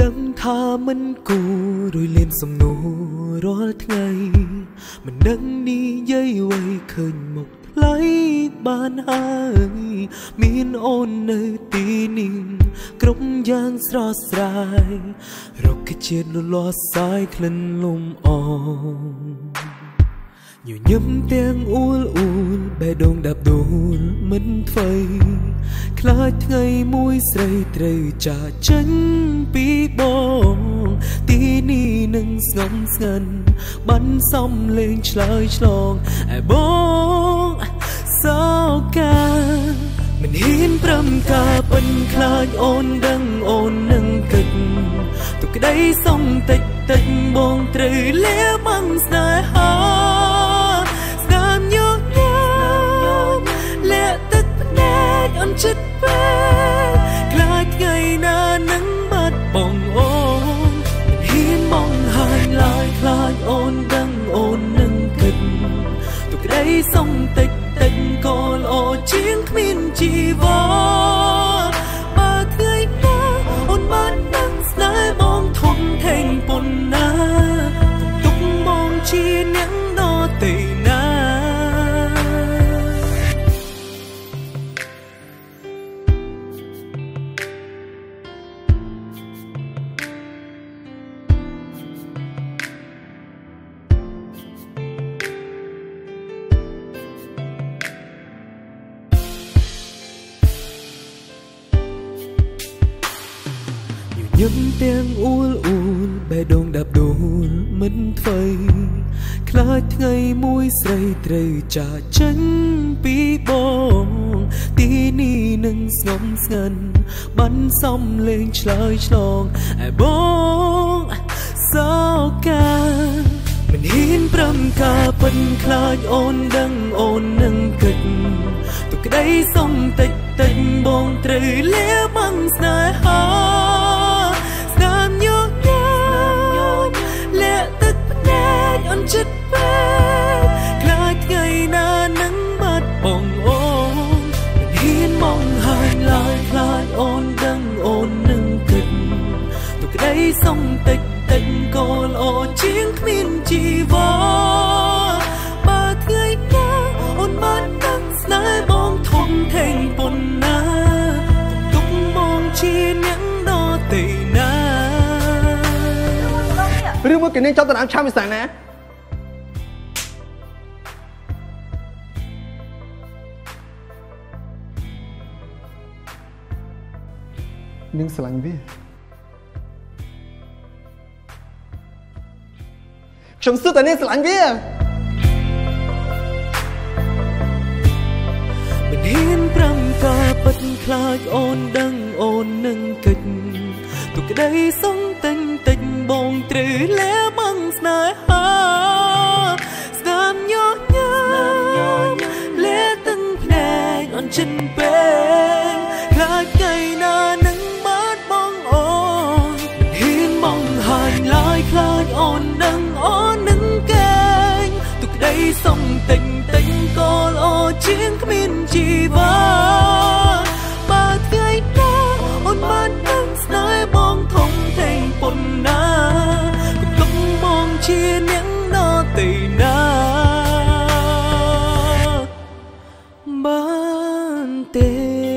ដឹងថាមិនគូររួយលៀនសំនួររាល់ថ្ងៃមិនដឹងនិយាយអ្វីឃើញមុខថ្លៃបានហើយមានអូននៅទីនេះគ្រប់យ៉ាងស្រស់ស្រាយរុក្ខជាតិលលាស់សាយក្លិនលំអងញញឹមទាំងអ៊ូលអ៊ូលបេះដូងដាប់ដួលមិនថ្មី ខ្លាចថ្ងៃមួយស្រីត្រូវចាចេញពីបង ទីនេះនឹងស្ងំស្ងាត់បានសំលេងឆ្លើយឆ្លងឯបងសោកាមិនហ៊ានប្រំការពិនខ្លាចអូនដឹងអូននឹងគិតទុកក្តីសុំតិចតិចបងត្រូវលាបាំងស្យំទាំងអ៊ូលអ៊ូលបេះដូងដាប់ដួលមិនថ្មីខ្លាចថ្ងៃមួយស្រីត្រូវចាចេញពីបងទីនេះនឹងស្ងំស្ងាត់បានសំលេងឆ្លើយឆ្លងឯបងសោកាមិនហ៊ានប្រំការពិនខ្លាចអូនដឹងអូននឹងគិតទុកក្តីសុំតិចតិចបងត្រូវលាបាំងស្នេហា ន់ចិត្តពេកខ្លាចថ្ងៃណានឹងបាត់បងអូនហ៊ានមកហើយឡើយខ្លាចអូនដឹងអូននឹងគិតទុកក្តីសុំតិចតិចក៏ល្អជាងគ្មានជីវ៉ាបើថ្ងៃណាអូនបានដឹងស្នេហ៍បងធំធេងប៉ុណ្ណាទុកបងជាអ្នកដទៃណារឿងមកគេនាងចាប់តំណាងឆាំវិសាណា នាងស្រឡាញ់វាខ្ញុំសឹកតែនាងស្រឡាញ់វាមិនហ៊ានប្រំការពិតខ្លាចអូនដឹងអូននឹងកិច្ចទុកក្តីសងតិញតិចបងត្រូវលែបាំងស្នេហាស្ដាមញញលែទាំងភ្នែកអន់ចិនពេក បានទេ